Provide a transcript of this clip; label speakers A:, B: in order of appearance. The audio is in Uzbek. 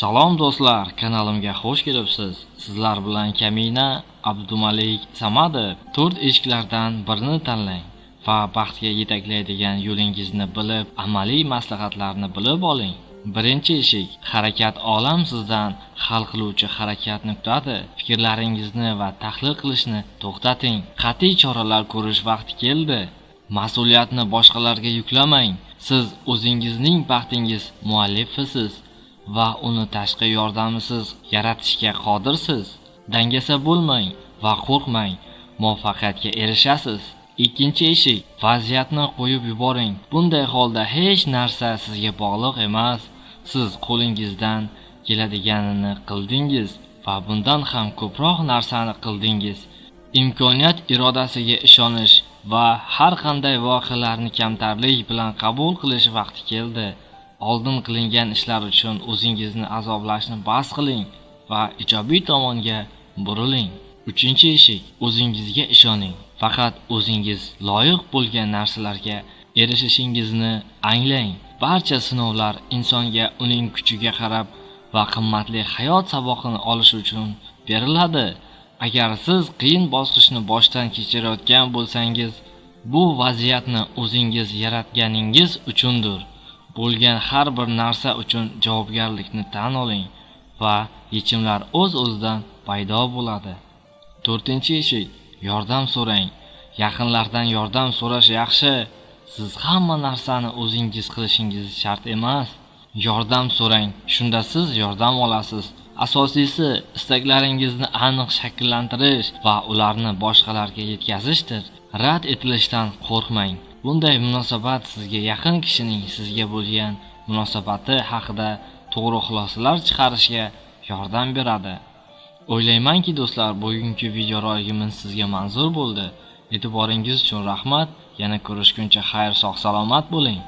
A: Salom do'stlar, kanalimga xush kelibsiz. Sizlar bilan Kamina Abdumalik Samadov. To'rt eshiklardan birini tanlang va baxtga yetaklaydigan yo'lingizni bilib, amaliy maslahatlarni bilib oling. Birinchi eshik harakat olam sizdan hal qiluvchi harakat nuqtasi. Fikrlaringizni va tahlil qilishni to'xtating. Qat'iy choralar ko'rish vaqti keldi. Mas'uliyatni boshqalarga yuklamang. Siz o'zingizning baxtingiz muallifisiz va uni tashqi yordamisiz yaratishga qodirsiz. Dangasa bo'lmang va qo'rqmang. Muvaffaqiyatga erishasiz. Ikkinchi eshik vaziyatni qo'yib yuboring. Bunday holda hech narsa sizga bog'liq emas. Siz qo'lingizdan keladiganini qildingiz va bundan ham ko'proq narsani qildingiz. Imkoniyat irodasiga ishonish va har qanday voqealarni kamtarlik bilan qabul qilish vaqti keldi. Oldin qilingan ishlar uchun o'zingizni azoblashni bas qiling va ijobiy tomonga buriling. Uchinchi eshik o'zingizga ishoning. Faqat o'zingiz loyiq bo'lgan narsalarga erishishingizni anglang. Barcha sinovlar insonga uning kuchiga qarab va qimmatli hayot saboqini olish uchun beriladi. Agar siz qiyin bosqichni boshdan kechirayotgan bo'lsangiz, bu vaziyatni o'zingiz yaratganingiz uchundir. Bo'lgan har bir narsa uchun javobgarlikni tan oling va yechimlar o'z-o'zidan paydo bo'ladi. 4-eshik yordam so'rang. Yaqinlardan yordam so'rash yaxshi. Siz hamma narsani o'zingiz qilishingiz shart emas. Yordam so'rang, shunda siz yordam olasiz. Asosiysi istaklaringizni aniq shakllantirish va ularni boshqalarga yetkazishdir. Rad etilishdan qo'rqmang. Bunday munosabat sizga yaqin kishining sizga bo'lgan munosabati haqida to'g'ri xulosalar chiqarishga yordam beradi. O'ylaymanki, do'stlar, bugungi videoroligimiz sizga manzur bo'ldi. E'tiboringiz uchun rahmat. Yana ko'rishguncha xayr, sog' salomat bo'ling.